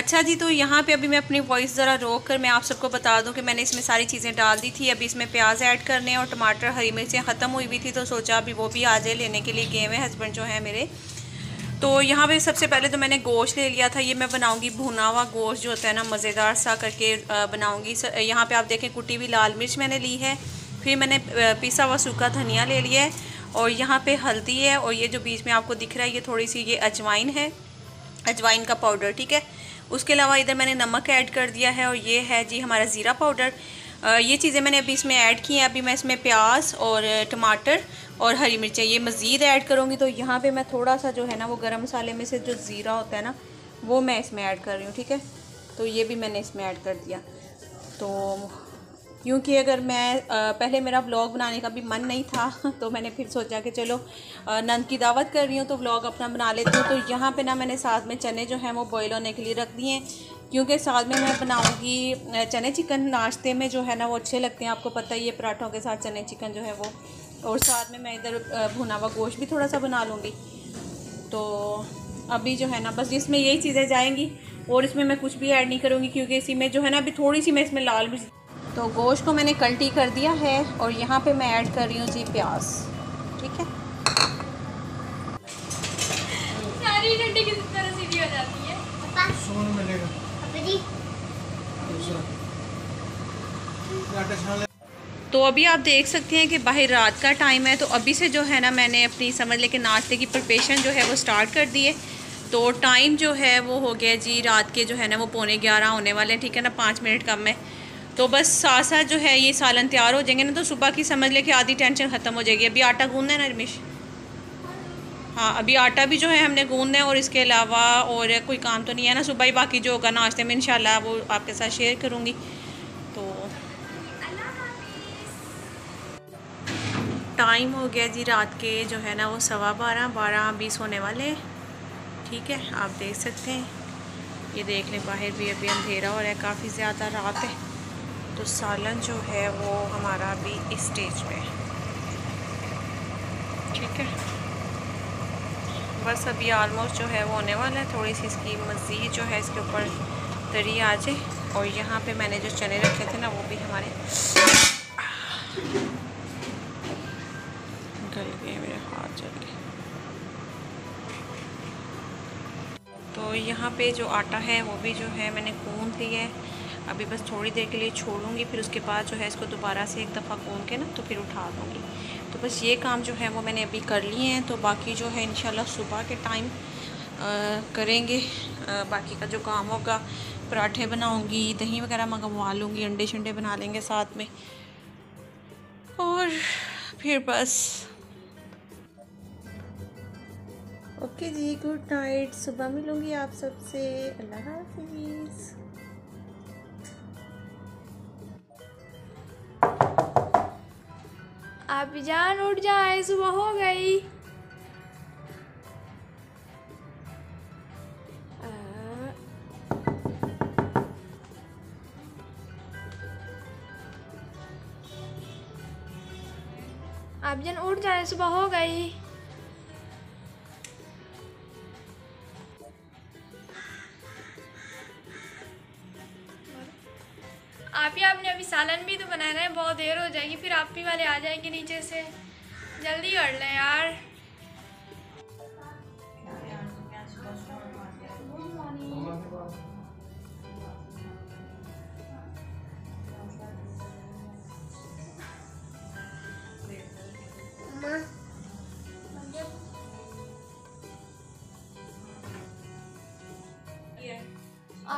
अच्छा जी तो यहाँ पे अभी मैं अपनी वॉइस ज़रा रोक कर मैं आप सबको बता दूँ कि मैंने इसमें सारी चीज़ें डाल दी थी। अभी इसमें प्याज ऐड करने और टमाटर, हरी मिर्चें ख़त्म हुई हुई थी तो सोचा अभी वो भी आ जाए लेने के लिए गए हुए हस्बैंड जो है मेरे। तो यहाँ पे सबसे पहले तो मैंने गोश्त ले लिया था, ये मैं बनाऊँगी भुना हुआ गोश्त जो होता है ना, मज़ेदार सा करके बनाऊँगी। यहाँ पर आप देखें कुटी हुई लाल मिर्च मैंने ली है, फिर मैंने पिसा हुआ सूखा धनिया ले लिया है और यहाँ पे हल्दी है और ये जो बीच में आपको दिख रहा है, ये थोड़ी सी ये अजवाइन है, अजवाइन का पाउडर ठीक है? उसके अलावा इधर मैंने नमक ऐड कर दिया है और ये है जी हमारा ज़ीरा पाउडर। ये चीज़ें मैंने अभी इसमें ऐड की हैं। अभी मैं इसमें प्याज और टमाटर और हरी मिर्चें, ये मज़ीद ऐड करूँगी। तो यहाँ पे मैं थोड़ा सा जो है ना वो गर्म मसाले में से जो ज़ीरा होता है ना, वो मैं इसमें ऐड कर रही हूँ, ठीक है? तो ये भी मैंने इसमें ऐड कर दिया। तो क्योंकि अगर मैं पहले मेरा व्लॉग बनाने का भी मन नहीं था तो मैंने फिर सोचा कि चलो नंद की दावत कर रही हूँ तो व्लॉग अपना बना लेती हूँ। तो यहाँ पे ना मैंने साथ में चने जो हैं वो बॉयल होने के लिए रख दिए क्योंकि साथ में मैं बनाऊँगी चने चिकन नाश्ते में जो है ना वो अच्छे लगते हैं। आपको पता ही है, पराठों के साथ चने चिकन जो है वो, और साथ में मैं इधर भुना हुआ गोश्त भी थोड़ा सा बना लूँगी। तो अभी जो है ना, बस इसमें यही चीज़ें जाएँगी, और इसमें मैं कुछ भी ऐड नहीं करूँगी, क्योंकि इसी में जो है ना, अभी थोड़ी सी मैं इसमें लाल मिर्च तो गोश्त को मैंने कल्टी कर दिया है और यहाँ पे मैं ऐड कर रही हूँ जी प्याज। ठीक है? सारी डंडी किस तरह सीधी हो जाती है। तो अभी आप देख सकते हैं कि बाहर रात का टाइम है तो अभी से जो है ना मैंने अपनी समझ लेके नाश्ते की प्रिपरेशन जो है वो स्टार्ट कर दी है। तो टाइम जो है वो हो गया जी रात के जो है ना वो पौने ग्यारह होने वाले हैं ठीक है ना? पाँच मिनट कम है। तो बस साथ साथ जो है ये सालन तैयार हो जाएँगे ना तो सुबह की समझ ले कि आधी टेंशन ख़त्म हो जाएगी। अभी आटा गूंदना है ना रमेश? हाँ अभी आटा भी जो है हमने गूंदना है और इसके अलावा और कोई काम तो नहीं है ना? सुबह ही बाकी जो होगा नाश्ते में, इंशाल्लाह वो आपके साथ शेयर करूँगी। तो टाइम हो गया जी रात के जो है ना वो सवा बारह बारह बीस होने वाले ठीक है, आप देख सकते हैं। ये देख लें बाहर भी अभी अंधेरा हो रहा है, काफ़ी ज़्यादा रात है। तो सालन जो है वो हमारा अभी इस स्टेज पे है। ठीक है? बस अभी आलमोस्ट जो है वो होने वाला है। थोड़ी सी इसकी मज़ीद जो है इसके ऊपर तरी आ जाए। और यहाँ पे मैंने जो चने रखे थे ना, वो भी हमारे गल गए मेरे हाथ जल गए तो यहाँ पे जो आटा है, वो भी जो है मैंने गूंद लिया है। अभी बस थोड़ी देर के लिए छोड़ूँगी फिर उसके बाद जो है इसको दोबारा से एक दफ़ा कून के ना तो फिर उठा दूँगी। तो बस ये काम जो है वो मैंने अभी कर लिए हैं तो बाकी जो है इन सुबह के टाइम करेंगे। आ, बाकी का जो काम होगा पराठे बनाऊँगी दही वगैरह मंगवा लूँगी अंडे शंडे बना लेंगे साथ में। और फिर बस। ओके जी गुड नाइट सुबह मिलूँगी आप सबसे। अल्लाह हाफिज़। आप जान उठ जाए सुबह हो गई। आप जन उठ जाए सुबह हो गई। बहुत देर हो जाएगी, फिर आप ही वाले आ जाएँगे नीचे से। जल्दी कर लें यार।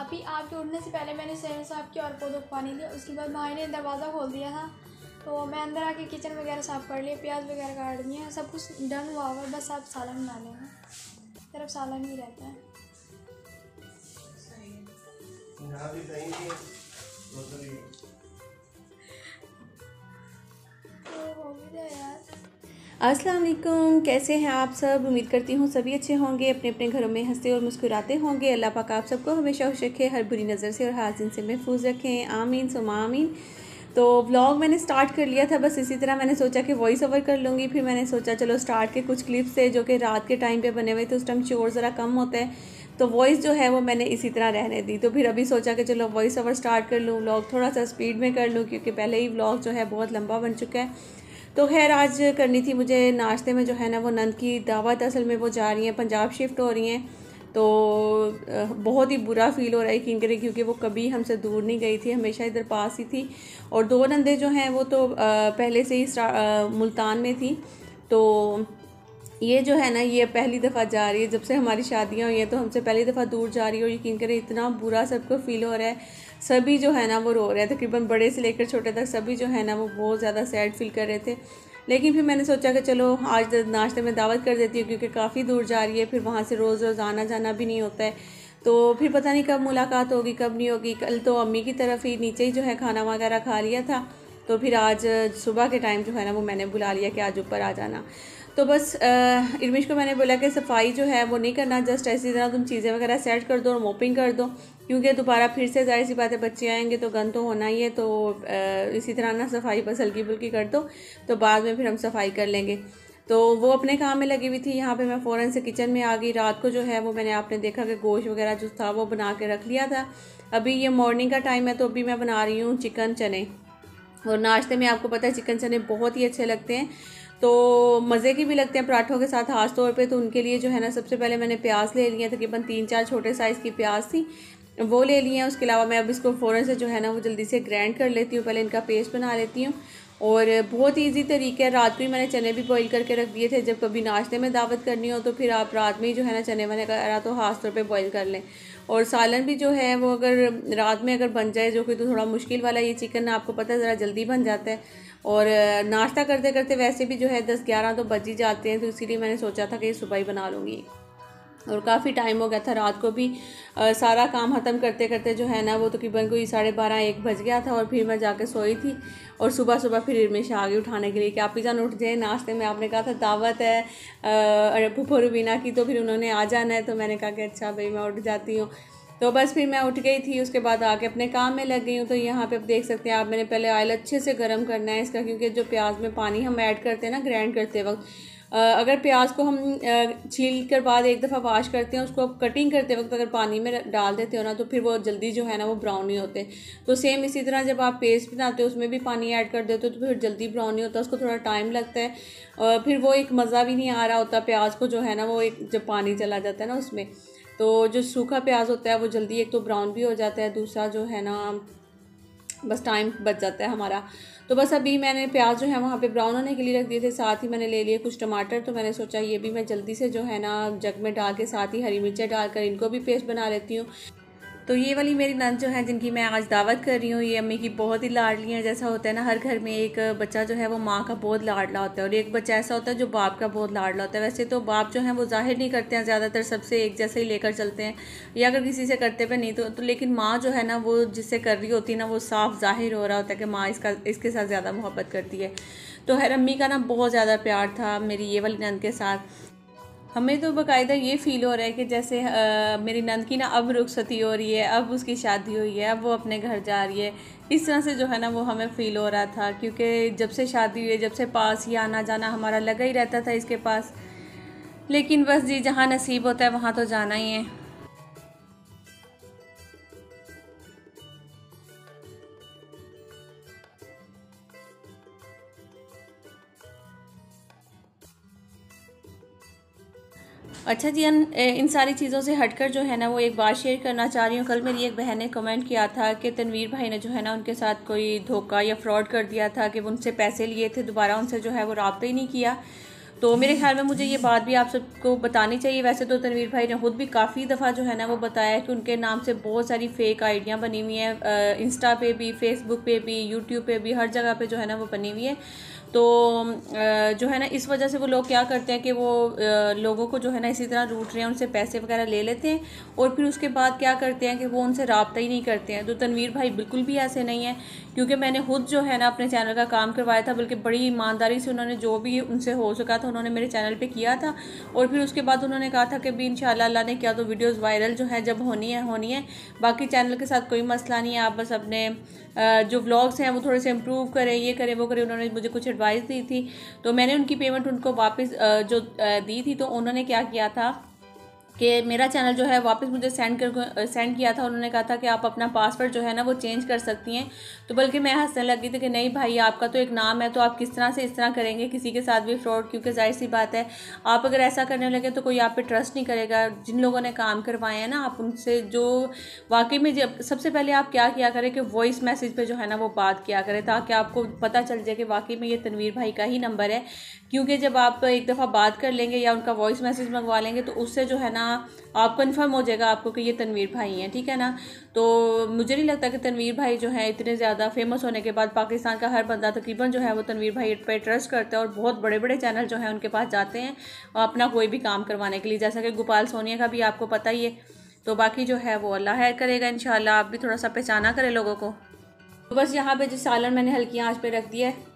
आप ही आपके उठने से पहले मैंने सैन साहब की और पौधों को पानी दिया। उसके बाद भाई ने दरवाज़ा खोल दिया था। तो मैं अंदर आके किचन वगैरह साफ़ कर लिया प्याज वगैरह काट दिए सब कुछ डन हुआ हुआ बस आप सालन बना लेंगे सिर्फ़ सालन ही रहता है। तो हो गया यार अस्सलाम वालेकुम कैसे हैं आप सब? उम्मीद करती हूँ सभी अच्छे होंगे, अपने अपने घरों में हँसते और मुस्कुराते होंगे। अल्लाह पाक आप सबको हमेशा खुश रखे, हर बुरी नज़र से और हाजिन से महफूज रखें। आमीन, सुमा आमीन। तो व्लॉग मैंने स्टार्ट कर लिया था, बस इसी तरह मैंने सोचा कि वॉइस ओवर कर लूँगी। फिर मैंने सोचा, चलो स्टार्ट के कुछ क्लिप्स थे जो कि रात के टाइम पे बने हुए थे, उस टाइम शोर ज़रा कम होता है। तो वॉइस जो है वो मैंने इसी तरह रहने दी। तो फिर अभी सोचा कि चलो वॉइस ओवर स्टार्ट कर लूँ व्लॉग थोड़ा सा स्पीड में कर लूँ, क्योंकि पहले ही व्लॉग जो है बहुत लंबा बन चुका है। तो खैर, आज करनी थी मुझे नाश्ते में जो है ना वो नंद की दावत। असल में वो जा रही हैं, पंजाब शिफ्ट हो रही हैं। तो बहुत ही बुरा फील हो रहा है किंकरे क्योंकि वो कभी हमसे दूर नहीं गई थी, हमेशा इधर पास ही थी। और दो नंदे जो हैं वो तो पहले से ही मुल्तान में थी। तो ये जो है ना, ये पहली दफ़ा जा रही है। जब से हमारी शादियाँ हुई हैं तो हमसे पहली दफ़ा दूर जा रही है और यकीन करें, इतना बुरा सबको फील हो रहा है। सभी जो है ना, वो रो रहे हैं। तकरीबन बड़े से लेकर छोटे तक सभी जो है ना, वो बहुत ज़्यादा सैड फील कर रहे थे। लेकिन फिर मैंने सोचा कि चलो, आज नाश्ते में दावत कर देती हूँ, क्योंकि काफ़ी दूर जा रही है। फिर वहाँ से रोज़ रोज़ आना जाना भी नहीं होता है। तो फिर पता नहीं कब मुलाकात होगी, कब नहीं होगी। कल तो अम्मी की तरफ़ ही नीचे ही जो है खाना वगैरह खा लिया था। तो फिर आज सुबह के टाइम जो है ना, वो मैंने बुला लिया कि आज ऊपर आ जाना। तो बस इर्मिश को मैंने बोला कि सफ़ाई जो है वो नहीं करना, जस्ट ऐसी तरह तुम चीज़ें वगैरह सेट कर दो और मोपिंग कर दो। क्योंकि दोबारा फिर से ज़ाहिर सी बात है, बच्चे आएँगे तो गंद तो होना ही है तो इसी तरह ना सफ़ाई बस हल्की फुल्की कर दो तो बाद में फिर हम सफ़ाई कर लेंगे। तो वो अपने काम में लगी हुई थी, यहाँ पे मैं फ़ौरन से किचन में आ गई। रात को जो है वो मैंने आपने देखा कि गोश्त वगैरह जो था वो बना के रख लिया था। अभी ये मॉर्निंग का टाइम है तो अभी मैं बना रही हूँ चिकन चने। और नाश्ते में आपको पता है, चिकन चने बहुत ही अच्छे लगते हैं। तो मज़े की भी लगते हैं पराठों के साथ खास तौर पे तो उनके लिए जो है ना, सबसे पहले मैंने प्याज ले लिए, तकरीबन तीन चार छोटे साइज़ की प्याज थी, वो ले लिए हैं। उसके अलावा मैं अब इसको फ़ौरन से जो है ना, वो जल्दी से ग्राइंड कर लेती हूँ, पहले इनका पेस्ट बना लेती हूँ। और बहुत ईजी तरीके है। रात को ही मैंने चने भी बॉईल करके रख दिए थे। जब कभी नाश्ते में दावत करनी हो तो फिर आप रात में ही जो है ना, चने वने करा तो खास तौर पे बॉईल कर लें। और सालन भी जो है, वो अगर रात में अगर बन जाए जो कि तो थोड़ा मुश्किल वाला ये चिकन आपको पता है, ज़रा जल्दी बन जाता है। और नाश्ता करते करते वैसे भी जो है, दस ग्यारह तो बज ही जाते हैं तो इसीलिए मैंने सोचा था कि सुबह ही बना लूँगी। और काफ़ी टाइम हो गया था रात को भी आ, सारा काम ख़त्म करते करते जो है ना वो तकरीबन कोई साढ़े बारह एक बज गया था और फिर मैं जाके सोई थी और सुबह सुबह फिर इरमिश आ गई उठाने के लिए कि आप ही जान उठ जाए नाश्ते में आपने कहा था दावत है फुफो रुबीना की तो फिर उन्होंने आ जाना है तो मैंने कहा कि अच्छा भाई मैं उठ जाती हूँ। तो बस फिर मैं उठ गई थी उसके बाद आके अपने काम में लग गई हूँ तो यहाँ पे आप देख सकते हैं आप मैंने पहले ऑयल अच्छे से गर्म करना है इसका क्योंकि जो प्याज में पानी हम ऐड करते हैं ना ग्राइंड करते वक्त अगर प्याज को हम छील कर बाद एक दफ़ा वाश करते हैं, उसको आप कटिंग करते वक्त अगर पानी में डाल देते हो ना तो फिर वो जल्दी जो है ना वो ब्राउन नहीं होते। तो सेम इसी तरह जब आप पेस्ट बनाते हो, उसमें भी पानी ऐड कर देते हो तो फिर जल्दी ब्राउन नहीं होता, उसको थोड़ा टाइम लगता है। और फिर वो एक मज़ा भी नहीं आ रहा होता प्याज को जो है ना, वो एक जब पानी चला जाता है ना उसमें तो जो सूखा प्याज होता है, वो जल्दी एक तो ब्राउन भी हो जाता है, दूसरा जो है ना, बस टाइम बच जाता है हमारा। तो बस अभी मैंने प्याज जो है वहाँ पे ब्राउन होने के लिए रख दिए थे, साथ ही मैंने ले लिए कुछ टमाटर तो मैंने सोचा ये भी मैं जल्दी से जो है ना जग में डाल के साथ ही हरी मिर्चें डालकर इनको भी पेस्ट बना लेती हूँ। तो ये वाली मेरी नंद जो है जिनकी मैं आज दावत कर रही हूँ ये अम्मी की बहुत ही लाडली हैं। जैसा होता है ना हर घर में एक बच्चा जो है वो माँ का बहुत लाडला होता है। और एक बच्चा ऐसा होता है जो बाप का बहुत लाडला होता है। वैसे तो बाप जो है वो ज़ाहिर नहीं करते हैं ज़्यादातर सबसे एक जैसे ही लेकर चलते हैं। या अगर किसी से करते पे नहीं तो, तो लेकिन माँ जो है ना वो जिससे कर रही होती है ना वो साफ़ ज़ाहिर हो रहा होता है कि माँ इसका इसके साथ ज़्यादा मोहब्बत करती है। तो हर अम्मी का ना बहुत ज़्यादा प्यार था मेरी ये वाली नंद के साथ। हमें तो बाकायदा ये फ़ील हो रहा है कि जैसे आ, मेरी नंद की ना अब रुखसती हो रही है अब उसकी शादी हुई है अब वो अपने घर जा रही है। इस तरह से जो है ना वो हमें फ़ील हो रहा था क्योंकि जब से शादी हुई है जब से पास ही आना जाना हमारा लगा ही रहता था इसके पास। लेकिन बस जी जहाँ नसीब होता है वहाँ तो जाना ही है। अच्छा जी इन, सारी चीज़ों से हटकर जो है ना वो एक बात शेयर करना चाह रही हूँ। कल मेरी एक बहन ने कमेंट किया था कि तनवीर भाई ने जो है ना उनके साथ कोई धोखा या फ्रॉड कर दिया था कि उनसे पैसे लिए थे दोबारा उनसे जो है वो रबता ही नहीं किया। तो मेरे ख्याल में मुझे ये बात भी आप सबको बतानी चाहिए। वैसे तो तनवीर भाई ने खुद भी काफ़ी दफ़ा जो है ना वो बताया कि उनके नाम से बहुत सारी फ़ेक आइडियाँ बनी हुई हैं। इंस्टा पे भी फेसबुक पे भी यूट्यूब पे भी हर जगह पे जो है ना वो बनी हुई है। तो जो है ना, इस वजह से वो लोग क्या करते हैं कि वो लोगों को जो है ना, इसी तरह रूट रहे हैं, उनसे पैसे वगैरह ले लेते हैं और फिर उसके बाद क्या करते हैं कि वो उनसे रबता ही नहीं करते हैं। तो तनवीर भाई बिल्कुल भी ऐसे नहीं है, क्योंकि मैंने खुद जो है ना, अपने चैनल का काम करवाया था, बल्कि बड़ी ईमानदारी से उन्होंने जो भी उनसे हो सका था, उन्होंने मेरे चैनल पर किया था और फिर उसके बाद उन्होंने कहा था कि भी इन अल्लाह ने किया तो वीडियोज़ वायरल जो है, जब होनी है होनी है। बाकी चैनल के साथ कोई मसला नहीं है, आप बस अपने जो व्लॉग्स हैं, वो थोड़े से इम्प्रूव करें, ये करें, वो करें, उन्होंने मुझे कुछ दी थी तो मैंने उनकी पेमेंट उनको वापस जो दी थी तो उन्होंने क्या किया था? कि मेरा चैनल जो है वापस मुझे सेंड कर सेंड किया था, उन्होंने कहा था कि आप अपना पासवर्ड जो है ना वो चेंज कर सकती हैं। तो बल्कि मैं हंसने लगी थी कि नहीं भाई, आपका तो एक नाम है तो आप किस तरह से इस तरह करेंगे, किसी के साथ भी फ्रॉड क्योंकि ज़ाहिर सी बात है, आप अगर ऐसा करने लगे तो कोई आप पे ट्रस्ट नहीं करेगा। जिन लोगों ने काम करवाए हैं ना, आप उनसे जो वाकई में जब, सबसे पहले आप क्या किया करें कि वॉइस मैसेज पर जो है ना वो बात किया करें, ताकि आपको पता चल जाए कि वाकई में ये तनवीर भाई का ही नंबर है। क्योंकि जब आप एक दफ़ा बात कर लेंगे या उनका वॉइस मैसेज मंगवा लेंगे तो उससे जो है ना आप कंफर्म हो जाएगा आपको कि ये तनवीर भाई हैं, ठीक है ना? तो मुझे नहीं लगता कि तनवीर भाई जो है, इतने ज़्यादा फ़ेमस होने के बाद पाकिस्तान का हर बंदा तकरीबन जो है, वो तनवीर भाई पर ट्रस्ट करता है और बहुत बड़े बड़े चैनल जो है, उनके पास जाते हैं अपना कोई भी काम करवाने के लिए। जैसा कि गोपाल सोनिया का भी आपको पता ही है। तो बाकी जो है, वो अल्लाह है करेगा इन आप भी थोड़ा सा पहचाना करें लोगों को। तो बस यहाँ पे जो सालन मैंने हल्की आँच पे रख दिया है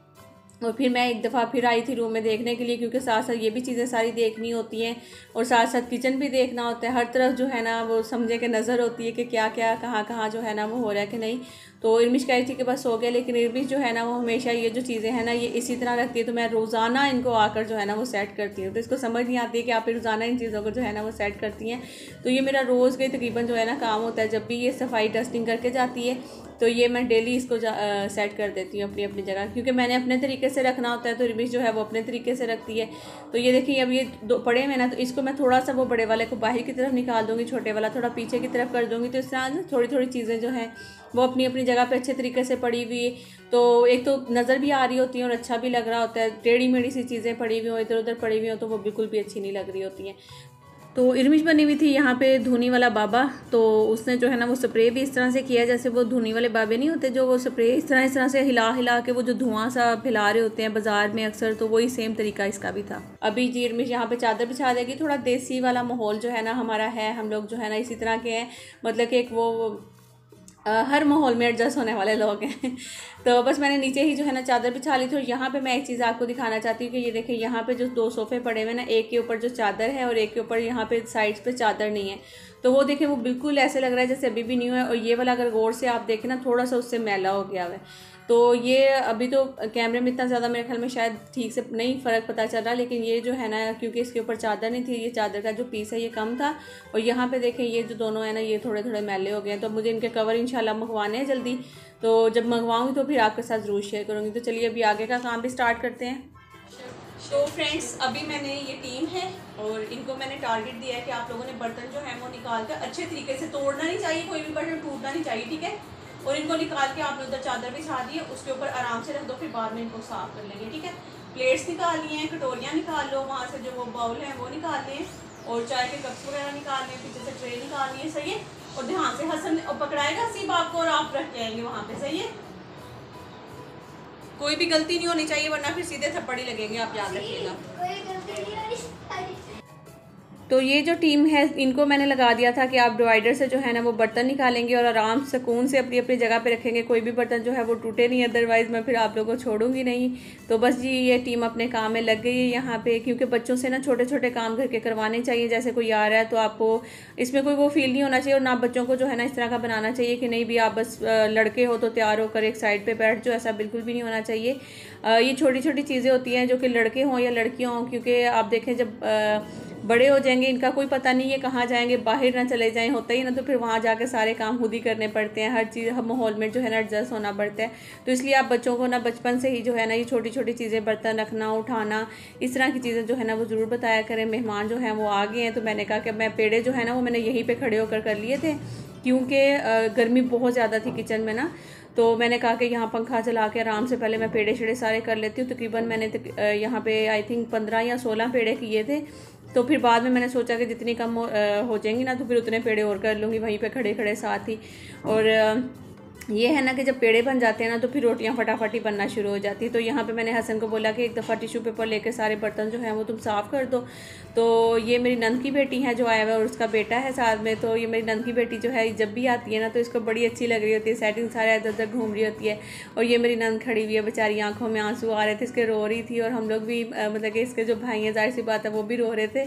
और फिर मैं एक दफ़ा फिर आई थी रूम में देखने के लिए, क्योंकि साथ साथ ये भी चीज़ें सारी देखनी होती हैं और साथ साथ किचन भी देखना होता है। हर तरफ़ जो है ना, वो समझे कि नज़र होती है कि क्या क्या कहाँ कहाँ जो है ना वो हो रहा है कि नहीं। तो इर्मिश कह रही थी कि बस हो गया, लेकिन इर्मिश जो है ना, वो हमेशा ये जो चीज़ें हैं ना, ये इसी तरह रखती है तो मैं रोज़ाना इनको आकर जो है ना वो सेट करती हूँ। तो इसको समझ नहीं आती कि आप रोज़ाना इन चीज़ों को जो है ना वो सेट करती हैं। तो ये मेरा रोज़ के तकरीबन जो है ना काम होता है, जब भी ये सफ़ाई डस्टिंग करके जाती है तो ये मैं डेली इसको सेट कर देती हूँ अपनी अपनी जगह। क्योंकि मैंने अपने तरीके से रखना होता है तो रिमिश जो है वो अपने तरीके से रखती है। तो ये देखिए, अब ये दो पड़े हुए ना तो इसको मैं थोड़ा सा वो बड़े वाले को बाहर की तरफ़ निकाल दूँगी, छोटे वाला थोड़ा पीछे की तरफ़ कर दूँगी। तो इस तरह थोड़ी थोड़ी चीज़ें जो हैं, वो अपनी अपनी जगह पे अच्छे तरीके से पड़ी हुई तो एक तो नज़र भी आ रही होती है और अच्छा भी लग रहा होता है। टेढ़ी मेढ़ी सी चीज़ें पड़ी हुई हो इधर उधर पड़ी हुई हो तो वो बिल्कुल भी अच्छी नहीं लग रही होती हैं। तो इर्मिश बनी हुई थी यहाँ पे धुनी वाला बाबा तो उसने जो है ना वो स्प्रे भी इस तरह से किया जैसे वो धुनी वाले बाबे नहीं होते जो वो स्प्रे इस तरह इस तरह से हिला हिला के वो जो धुआँ सा फैला रहे होते हैं बाज़ार में अक्सर तो वही सेम तरीका इसका भी था। अभी जी इर्मिश यहाँ पे चादर बिछा देगी, थोड़ा देसी वाला माहौल जो है ना हमारा है, हम लोग जो है ना इसी तरह के हैं मतलब कि एक वो हर माहौल में एडजस्ट होने वाले लोग हैं। तो बस मैंने नीचे ही जो है ना चादर बिछा ली थी और यहाँ पे मैं एक चीज़ आपको दिखाना चाहती हूँ कि ये देखें यहाँ पे जो दो सोफ़े पड़े हुए हैं ना, एक के ऊपर जो चादर है और एक के ऊपर यहाँ पे साइड्स पे चादर नहीं है। तो वो देखें वो बिल्कुल ऐसे लग रहा है जैसे अभी भी न्यू है और ये वाला अगर गौर से आप देखें ना, थोड़ा सा उससे मैला हो गया है। तो ये अभी तो कैमरे में इतना ज़्यादा मेरे ख्याल में शायद ठीक से नहीं फ़र्क पता चल रहा, लेकिन ये जो है ना, क्योंकि इसके ऊपर चादर नहीं थी, ये चादर का जो पीस है ये कम था। और यहाँ पे देखें, ये जो दोनों है ना, ये थोड़े थोड़े मैले हो गए हैं तो मुझे इनके कवर इंशाल्लाह मंगवाने हैं जल्दी। तो जब मंगवाऊँगी तो फिर आपके साथ ज़रूर शेयर करूँगी। तो चलिए, अभी आगे का काम भी स्टार्ट करते हैं। तो फ्रेंड्स, अभी मैंने ये टीम है और इनको मैंने टारगेट दिया है कि आप लोगों ने बर्तन जो है वो निकाल कर अच्छे तरीके से तोड़ना नहीं चाहिए, कोई भी बर्तन टूटना नहीं चाहिए, ठीक है? और इनको निकाल के आपने उधर चादर बिछा दी है उसके ऊपर आराम से रख दो फिर बाद में इनको साफ़ कर लेंगे ठीक है? प्लेट्स निकाल लिए हैं कटोरियाँ निकाल लो वहाँ से जो वो बाउल हैं वो निकाल लिए और चाय के कप्स वगैरह निकाल लिए पीछे से ट्रे निकाल लिए सही है? और ध्यान से हसन पकड़ाएगा सीब आपको और आप रख के आएँगे वहाँ पे सही है? कोई भी गलती नहीं होनी चाहिए वरना फिर सीधे थप्पड़ ही लगेंगे आप याद रखिएगा। तो ये जो टीम है, इनको मैंने लगा दिया था कि आप डिवाइडर से जो है ना, वो बर्तन निकालेंगे और आराम सुकून से अपनी अपनी जगह पे रखेंगे। कोई भी बर्तन जो है, वो टूटे नहीं अदरवाइज़ मैं फिर आप लोगों को छोड़ूँगी नहीं। तो बस जी, ये टीम अपने काम में लग गई है यहाँ पे, क्योंकि बच्चों से ना छोटे छोटे काम घर के करवाने चाहिए। जैसे कोई आ रहा है तो आपको इसमें कोई वो फील नहीं होना चाहिए और ना बच्चों को जो है ना, इस तरह का बनाना चाहिए कि नहीं भी आप बस लड़के हो तो तैयार होकर एक साइड पर बैठ जो ऐसा बिल्कुल भी नहीं होना चाहिए। ये छोटी छोटी चीज़ें होती हैं जो कि लड़के हों या लड़कियों हों, क्योंकि आप देखें जब बड़े हो जाएँगे, इनका कोई पता नहीं है कहाँ जाएँगे, बाहर ना चले जाएँ, होता ही ना तो फिर वहाँ जाके सारे काम खुद ही करने पड़ते हैं, हर चीज़, हर माहौल में जो है ना एडजस्ट होना पड़ता है। तो इसलिए आप बच्चों को ना बचपन से ही जो है ना ये छोटी छोटी चीज़ें बर्तन रखना, उठाना, इस तरह की चीज़ें जो है ना वो ज़रूर बताया करें। मेहमान जो हैं वो आ गए हैं तो मैंने कहा कि मैं पेड़े जो है ना वो मैंने यहीं पर खड़े होकर कर लिए थे, क्योंकि गर्मी बहुत ज़्यादा थी किचन में ना तो मैंने कहा कि यहाँ पंखा चला के आराम से पहले मैं पेड़े शेड़े सारे कर लेती हूँ। तकरीबन मैंने तक, यहाँ पे आई थिंक पंद्रह या सोलह पेड़े किए थे। तो फिर बाद में मैंने सोचा कि जितनी कम हो जाएँगी ना तो फिर उतने पेड़े और कर लूँगी वहीं पे खड़े खड़े साथ ही। और ये है ना कि जब पेड़े बन जाते हैं ना तो फिर रोटियाँ फटाफट ही बनना शुरू हो जाती है। तो यहाँ पे मैंने हसन को बोला कि एक दफ़ा टिश्यू पेपर लेके सारे बर्तन जो हैं वो तुम साफ़ कर दो। तो ये मेरी नंद की बेटी है जो आया हुआ है और उसका बेटा है साथ में। तो ये मेरी नंद की बेटी जो है, जब भी आती है ना तो इसको बड़ी अच्छी लग रही होती है। सेटिंग सारे इधर उधर घूम रही होती है। और ये मेरी नंद खड़ी हुई है, बेचारी आँखों में आँसू आ रहे थे, इसके रो रही थी और हम लोग भी मतलब कि इसके जो भाई हैं, ज़ाहिर सी बात है, वो भी रो रहे थे।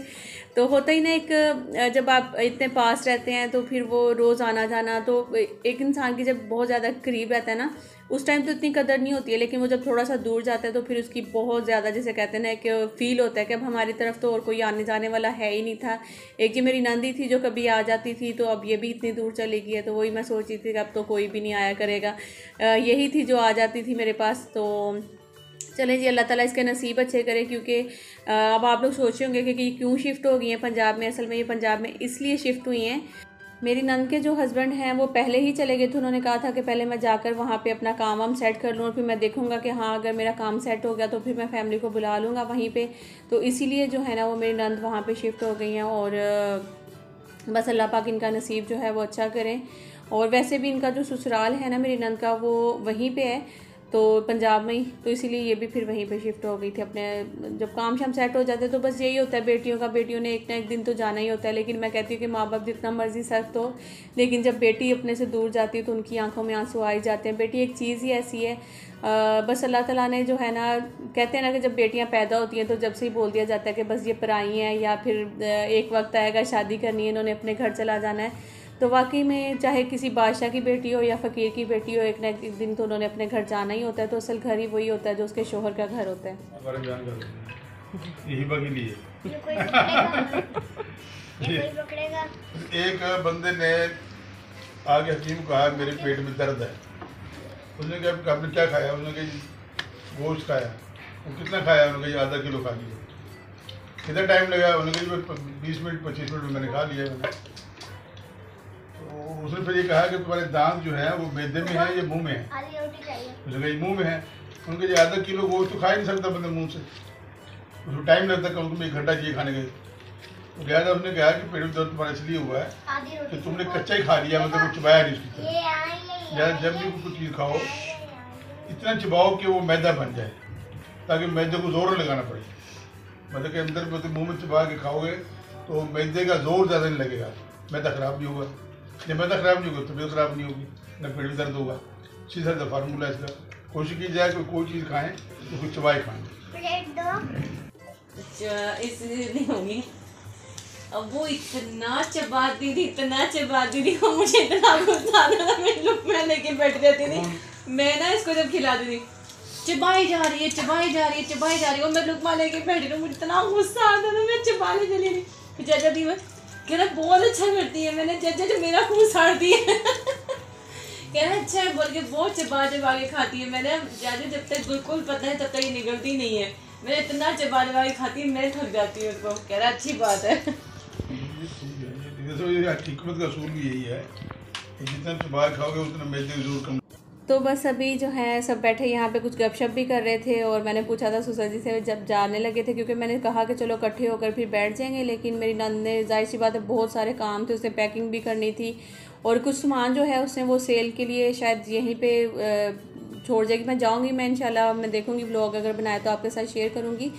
तो होता ही ना एक जब आप इतने पास रहते हैं तो फिर वो रोज़ आना जाना तो एक इंसान की जब बहुत ज़्यादा करीब रहता है ना, उस टाइम तो इतनी कदर नहीं होती है, लेकिन वो जब थोड़ा सा दूर जाता है तो फिर उसकी बहुत ज़्यादा जैसे कहते हैं ना कि फ़ील होता है कि अब हमारी तरफ़ तो और कोई आने जाने वाला है ही नहीं था। एक ये मेरी नंदी थी जो कभी आ जाती थी तो अब ये भी इतनी दूर चली गई है तो वही मैं सोची थी कि अब तो कोई भी नहीं आया करेगा। यही थी जो आ जाती थी मेरे पास तो चलें जी, अल्लाह ताला इसके नसीब अच्छे करे, क्योंकि अब आप लोग सोचे होंगे कि क्यों शिफ्ट हो गई हैं पंजाब में? असल में ये पंजाब में इसलिए शिफ्ट हुई हैं मेरी नंद के जो हस्बैंड हैं, वो पहले ही चले गए थे। उन्होंने कहा था कि पहले मैं जाकर वहाँ पे अपना काम वाम सेट कर लूँ और फिर मैं देखूँगा कि हाँ अगर मेरा काम सेट हो गया तो फिर मैं फैमिली को बुला लूँगा वहीं पे। तो इसीलिए जो है ना, वो मेरी नंद वहाँ पे शिफ्ट हो गई हैं और बस अल्लाह पाक इनका नसीब जो है वो अच्छा करें। और वैसे भी इनका जो ससुराल है ना मेरी नंद का, वो वहीं पर है। तो पंजाब में ही। तो इसीलिए ये भी फिर वहीं पे शिफ्ट हो गई थी अपने जब काम शाम सेट हो जाते तो बस यही होता है बेटियों का बेटियों ने एक ना एक दिन तो जाना ही होता है लेकिन मैं कहती हूँ कि माँ बाप जितना मर्ज़ी सख्त हो लेकिन जब बेटी अपने से दूर जाती है तो उनकी आँखों में आँसू आ ही जाते हैं। बेटी एक चीज़ ही ऐसी है आ, बस अल्लाह ताला ने जो है ना कहते हैं ना कि जब बेटियाँ पैदा होती हैं तो जब से ही बोल दिया जाता है कि बस ये पराई हैं या फिर एक वक्त आएगा शादी करनी है इन्होंने अपने घर चला जाना है। तो वाकई में चाहे किसी बादशाह की बेटी हो या फ़कीर की बेटी हो एक ना एक दिन तो उन्होंने अपने घर जाना ही होता है तो असल घर ही वही होता है जो उसके शोहर का घर होता है। यही एक बंदे ने आगे हकीम कहा मेरे पेट में दर्द है। उसने कहा आपने क्या खाया? उसने कहा गोश्त खाया। वो कितना खाया? उन्होंने कहा आधा किलो खा लिया। कितना टाइम लगा? उन्होंने कहा बीस मिनट पच्चीस मिनट में मैंने खा लिया मैंने उसने फिर ये कहा कि तुम्हारे दांत जो है वो मैदे में है या मुँह में है? उसने कहा मुँह में है। उनके जो आधा किलो वो तो खा ही नहीं सकता बंदे मुँह से। उसको टाइम लगता कम से कम एक घंटा चाहिए खाने का तो था उसने कहा कि पेट में दर्द तुम्हारा इसलिए हुआ है कि तुमने कच्चा ही खा लिया मतलब वो चबाया नहीं उसकी तरह जब भी कुछ चीज़ खाओ इतना चबाओ कि वो मैदा बन जाए ताकि मैदे को ज़ोर लगाना पड़े। मतलब के अंदर मतलब मुँह में चबा के खाओगे तो मैदे का ज़ोर ज़्यादा नहीं लगेगा। मैदा खराब नहीं होगा। जब मैदा खराब नहीं होगा तबीयत खराब नहीं होगी न पेट में दर्द होगा। सीधा सा फार्मूला इसका। कोशिश की जाए कि कोई चीज़ खाएँ तो कुछ चबाए खाएँ। इसलिए होगी। अब वो इतना चबाती थी इतना चबाती थी वो मुझे इतना गुस्सा आता था मैं लुक में लेके बैठ जाती थी। मैं ना इसको जब खिलाती थी चबाई जा रही है चबाई जा रही है चबाई जा रही है और मैं लुकमा लेके बैठी हूँ मुझे इतना गुस्सा आता था मैं चबाने चली थी चाचा दी मैं कह रहा बहुत अच्छा करती है मैंने जज जज मेरा खून साड़ दिया कह रहा अच्छा है बोल के बहुत चबा चबा के खाती है मैंने जाजे जब तक बिल्कुल पता है तब तक ये निकलती नहीं है मैं इतना चबा चबा के खाती है मैं थक जाती हूँ उसको कह रहा अच्छी बात है हिकमत का असूल भी यही है जितना चबा खाओगे उतना मैदे ज़ोर कम तो बस अभी जो है, सब बैठे यहाँ पे कुछ गपशप भी कर रहे थे और मैंने पूछा था सुसर जी से जब जाने लगे थे क्योंकि मैंने कहा कि चलो इकट्ठे होकर फिर बैठ जाएँगे, लेकिन मेरी नंद ने ज़ाहिर सी बात है बहुत सारे काम थे, उसने पैकिंग भी करनी थी और कुछ सामान जो है उसने वो सेल के लिए शायद यहीं पर छोड़ जाएगी। मैं जाऊँगी मैं इनशाला मैं देखूँगी ब्लॉग अगर बनाया तो आपके साथ शेयर करूँगी।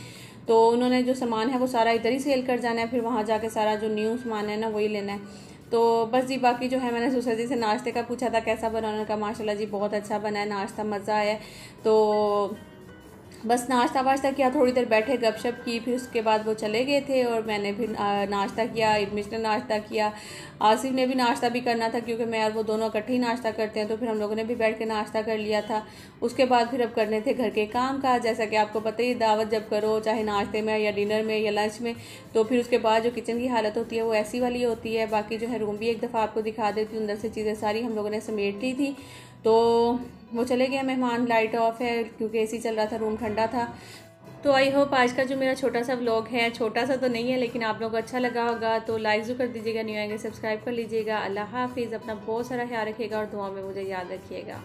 तो उन्होंने जो सामान है वो सारा इधर ही सेल कर जाना है, फिर वहाँ जाके सारा जो न्यू सामान है ना वही लेना है। तो बस जी, बाकी जो है, मैंने सुसर जी से नाश्ते का पूछा था, कैसा बनाने का माशाल्लाह जी, बहुत अच्छा बना है, नाश्ता, मज़ा आया तो बस नाश्ता वाश्ता किया, थोड़ी देर बैठे, गपशप की, फिर उसके बाद वो चले गए थे और मैंने फिर नाश्ता किया इर्मिश ने नाश्ता किया। आसिफ ने भी नाश्ता भी करना था क्योंकि मैं और वो दोनों इकट्ठे ही नाश्ता करते हैं तो फिर हम लोगों ने भी बैठ के नाश्ता कर लिया था। उसके बाद फिर अब करने थे घर के काम का, जैसा कि आपको पता ही दावत जब करो, चाहे नाश्ते में या डिनर में या लंच में तो फिर उसके बाद जो किचन की हालत होती है, वो ऐसी वाली होती है। बाकी जो है, रूम भी एक दफ़ा आपको दिखा देती हूँ, अंदर से चीज़ें सारी हम लोगों ने समेट ली थी। तो वो चले गए, मेहमान लाइट ऑफ़ है, क्योंकि एसी चल रहा था रूम ठंडा था। तो आई होप आज का जो मेरा छोटा सा व्लॉग है छोटा सा तो नहीं है, लेकिन आप लोगों को अच्छा लगा होगा तो लाइक जो कर दीजिएगा न्यू आएँगे सब्सक्राइब कर लीजिएगा। अल्लाह हाफिज़, अपना बहुत सारा ख्याल रखिएगा और दुआ में मुझे याद रखिएगा।